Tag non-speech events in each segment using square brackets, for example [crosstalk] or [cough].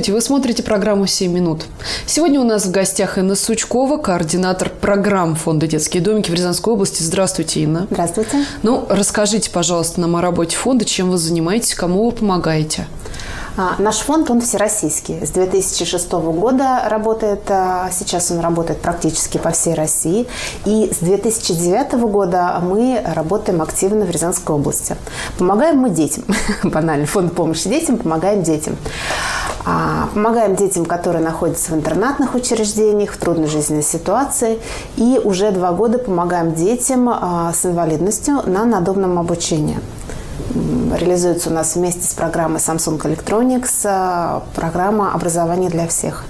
Здравствуйте, вы смотрите программу «7 минут». Сегодня у нас в гостях Инна Сучкова, координатор программ Фонда «Детские домики» в Рязанской области. Здравствуйте, Инна. Здравствуйте. Ну, расскажите, пожалуйста, нам о работе фонда, чем вы занимаетесь, кому вы помогаете. А, наш фонд, он всероссийский. С 2006 года работает, а, сейчас он работает практически по всей России. И с 2009 года мы работаем активно в Рязанской области. Помогаем мы детям. [laughs] Банально. Фонд помощи детям, помогаем детям. А, помогаем детям, которые находятся в интернатных учреждениях, в трудной жизненной ситуации. И уже два года помогаем детям с инвалидностью на надомном обучении реализуется у нас вместе с программой Samsung Electronics э, программа образования для всех.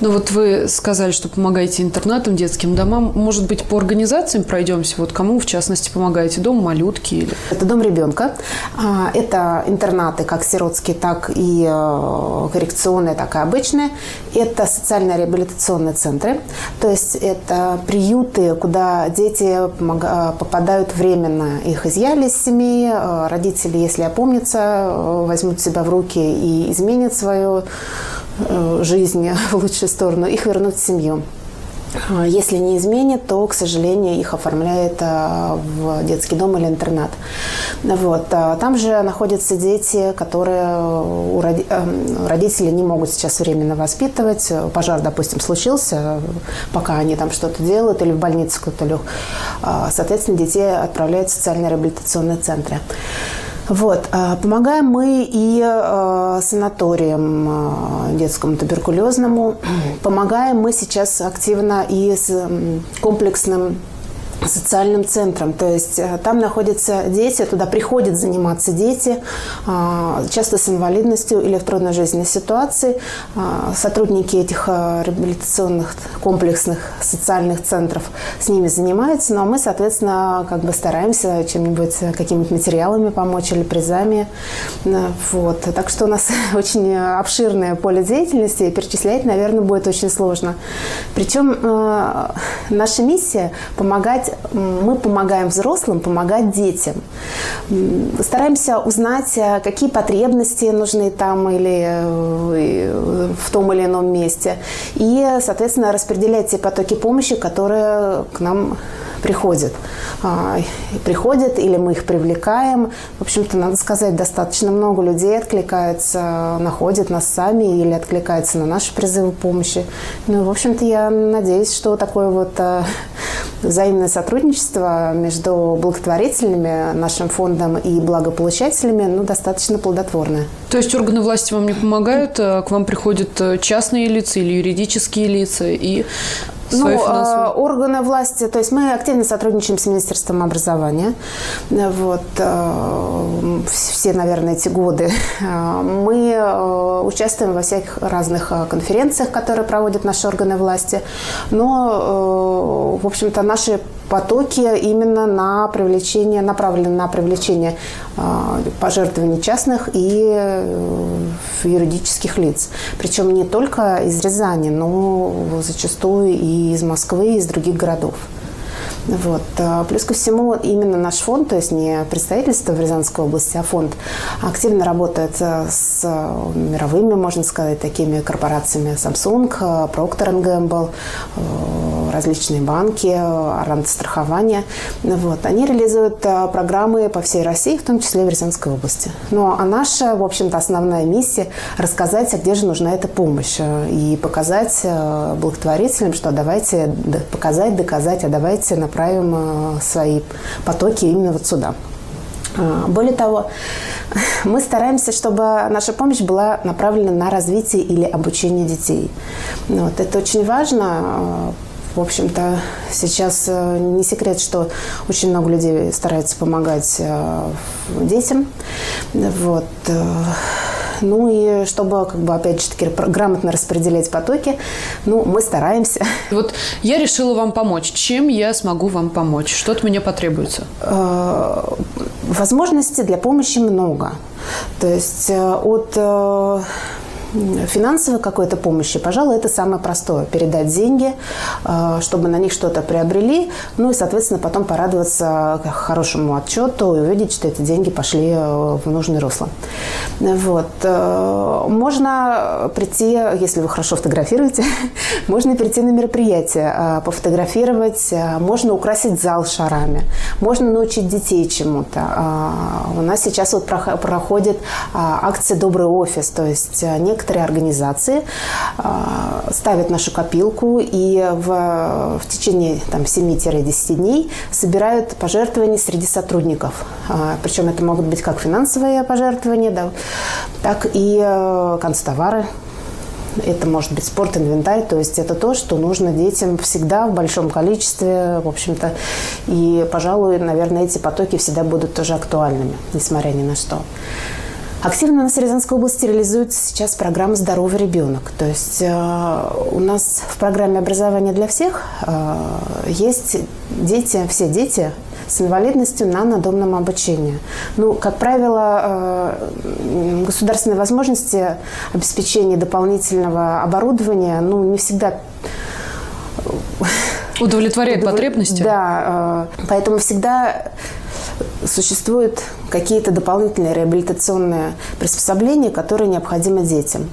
Ну вот вы сказали, что помогаете интернатам, детским домам. Может быть, по организациям пройдемся? Вот кому, в частности, помогаете? Дом малютки? Или... Это дом ребенка. А, это интернаты, как сиротские, так и э, коррекционные, так и обычные. Это социально-реабилитационные центры. То есть это приюты, куда дети попадают временно. Их изъяли из семьи. Э, родители, если опомнятся, э, возьмут себя в руки и изменят свою Э, жизни [laughs] в лучшую сторону, их вернуть в семью. А если не изменит, то, к сожалению, их оформляет э, в детский дом или интернат. Вот. А там же находятся дети, которые у э, родители не могут сейчас временно воспитывать. Пожар, допустим, случился, пока они там что-то делают, или в больнице кто-то лег. А, соответственно, детей отправляют в социально-реабилитационные центры. Вот. А, помогаем мы и э, санаториям э, детскому туберкулезному. [clears throat] Помогаем мы сейчас активно и с комплексным социальным центром. То есть э, там находятся дети, туда приходят заниматься дети, а, часто с инвалидностью или в трудной жизненной ситуации. А, сотрудники этих э, реабилитационных комплексных социальных центров с ними занимаются, но мы, соответственно, как бы стараемся чем-нибудь, э, какими-то материалами помочь или призами. Вот. Так что у нас [laughs] очень обширное поле деятельности, и перечислять, наверное, будет очень сложно. Причем наша миссия – помогать мы помогаем взрослым помогать детям. Стараемся узнать, э, какие потребности нужны там или э, в том или ином месте. И, соответственно, распределять те потоки помощи, которые к нам приходят. А, приходят или мы их привлекаем. В общем-то, надо сказать, достаточно много людей откликается, находят нас сами или откликаются на наши призывы помощи. Ну, в общем-то, я надеюсь, что такое вот а, взаимное сотрудничество между благотворительными нашим фондом и благополучателями ну, достаточно плодотворное. То есть органы власти вам не помогают, а к вам приходят э, частные лица или юридические лица и ну, э, органы власти, то есть мы активно сотрудничаем с Министерством образования. Вот, э, все, наверное, эти годы. [laughs] Мы э, участвуем во всяких разных конференциях, которые проводят наши органы власти. Но, в общем-то, наши потоки именно на привлечение, направлены на привлечение а, пожертвований частных и э, юридических лиц. Причем не только из Рязани, но зачастую и из Москвы, и из других городов. Вот. А, плюс ко всему, именно наш фонд, то есть не представительство в Рязанской области, а фонд, активно работает э, с мировыми, можно сказать, такими корпорациями Samsung, Procter Gamble, э, различные банки, Арант страхования. Вот. Они реализуют э, программы по всей России, в том числе в Рязанской области. Ну, а наша, в общем-то, основная миссия – рассказать, где же нужна эта помощь, и показать благотворителям, что давайте показать, доказать, а давайте направить направим э, свои потоки именно вот сюда. А, более того, [laughs] мы стараемся, чтобы наша помощь была направлена на развитие или обучение детей. Вот, это очень важно. В общем-то, сейчас э, не секрет, что очень много людей стараются помогать э, детям. Вот. Ну и чтобы, как бы, опять же таки, грамотно распределять потоки, ну, мы стараемся. Вот я решила вам помочь. Чем я смогу вам помочь? Что от меня потребуется? Э, возможностей для помощи много. То есть э, от э, финансовой какой-то помощи, пожалуй, это самое простое. Передать деньги, чтобы на них что-то приобрели, ну и, соответственно, потом порадоваться хорошему отчету и увидеть, что эти деньги пошли в нужное русло. Вот. Можно прийти, если вы хорошо фотографируете, [laughs] можно прийти на мероприятие, пофотографировать, можно украсить зал шарами, можно научить детей чему-то. У нас сейчас вот проходит акция «Добрый офис», то есть некоторые организации ставят нашу копилку и в, в течение там, 7-10 дней собирают пожертвования среди сотрудников. Причем это могут быть как финансовые пожертвования, да, так и э, констовары, это может быть спорт, инвентарь, то есть это то, что нужно детям всегда в большом количестве, в общем-то. И, пожалуй, наверное, эти потоки всегда будут тоже актуальными, несмотря ни на что. Активно у нас в Рязанской области реализуется сейчас программа «Здоровый ребенок». То есть э, у нас в программе образования для всех э, есть дети, все дети с инвалидностью на надомном обучении. Ну, как правило, э, государственные возможности обеспечения дополнительного оборудования, ну, не всегда удовлетворяет Удов... потребности. Да, э, поэтому всегда существуют какие-то дополнительные реабилитационные приспособления, которые необходимы детям.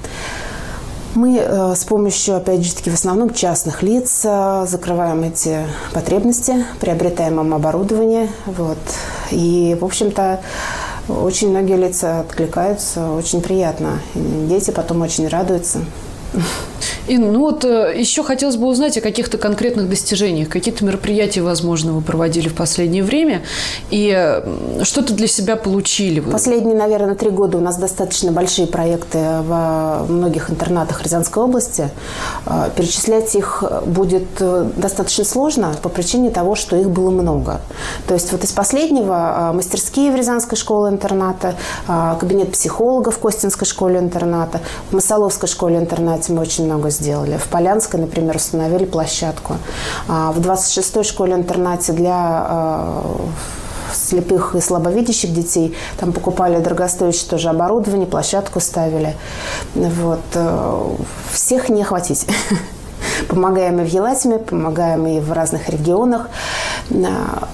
Мы э, с помощью, опять же таки, в основном частных лиц э, закрываем эти потребности, приобретаем им оборудование. Вот. И, в общем-то, очень многие лица откликаются, очень приятно. Дети потом очень радуются. И ну вот э, еще хотелось бы узнать о каких-то конкретных достижениях. Какие-то мероприятия, возможно, вы проводили в последнее время и что-то для себя получили? Последние, наверное, три года у нас достаточно большие проекты в многих интернатах Рязанской области. Э, перечислять их будет э, достаточно сложно по причине того, что их было много. То есть вот из последнего мастерские в Рязанской школе-интерната, кабинет психологов в Костинской школе-интерната, в Масоловской школе-интернате мы очень много сделали. В Полянской, например, установили площадку. А в 26-й школе-интернате для а, слепых и слабовидящих детей. Там покупали дорогостоящее тоже оборудование, площадку ставили. Вот. Э, всех не хватить. [laughs] Помогаем и в Елатиме, помогаем и в разных регионах. А,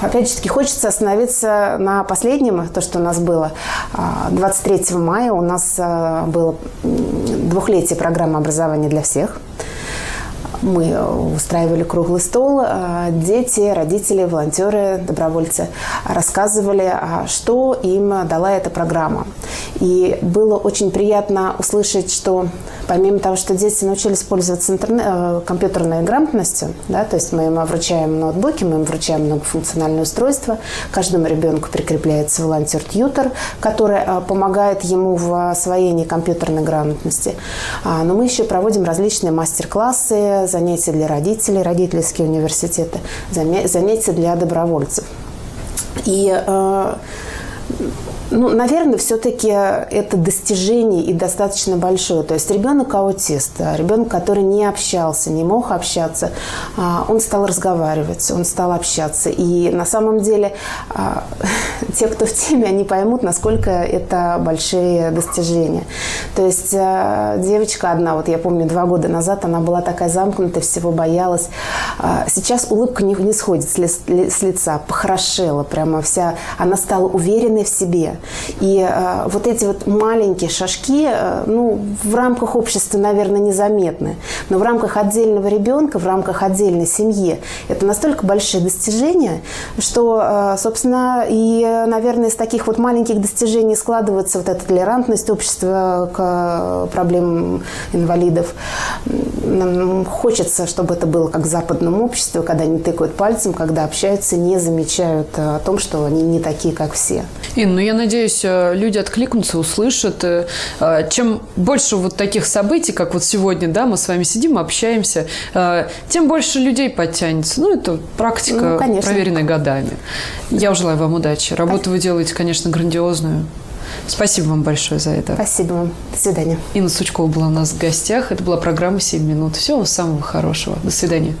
опять же таки, хочется остановиться на последнем, то, что у нас было. 23 а, мая у нас было двухлетие программы образования для всех – мы устраивали круглый стол. А, дети, родители, волонтеры, добровольцы рассказывали, а, что им дала эта программа. И было очень приятно услышать, что помимо того, что дети научились пользоваться интернет, э, компьютерной грамотностью, да, то есть мы им вручаем ноутбуки, мы им вручаем многофункциональное устройство, каждому ребенку прикрепляется волонтер-тьютер, который э, помогает ему в освоении компьютерной грамотности. А, но мы еще проводим различные мастер-классы, занятия для родителей, родительские университеты, занятия для добровольцев. И э, ну, наверное, все-таки это достижение и достаточно большое. То есть ребенок аутист, ребенок, который не общался, не мог общаться, а, он стал разговаривать, он стал общаться. И на самом деле а, [laughs] те, кто в теме, они поймут, насколько это большие достижения. То есть а, девочка одна, вот я помню, два года назад она была такая замкнутая, всего боялась. Сейчас улыбка не, не сходит с лица, похорошела прямо вся. Она стала уверенной в себе. И э, вот эти вот маленькие шажки, э, ну, в рамках общества, наверное, незаметны. Но в рамках отдельного ребенка, в рамках отдельной семьи, это настолько большие достижения, что, э, собственно, и, наверное, из таких вот маленьких достижений складывается вот эта толерантность общества к проблемам инвалидов. Нам хочется, чтобы это было как в западном обществе, когда они тыкают пальцем, когда общаются, не замечают о том, что они не такие, как все. Ин, ну я надеюсь, э, люди откликнутся, услышат. Э, э, чем больше вот таких событий, как вот сегодня, да, мы с вами сидим, общаемся, тем больше людей подтянется. Ну, это практика, ну, проверенная годами. Я желаю вам удачи. Работу вы делаете, конечно, грандиозную. Спасибо вам большое за это. Спасибо вам. До свидания. Инна Сучкова была у нас в гостях. Это была программа «7 минут». Всего самого хорошего. До свидания.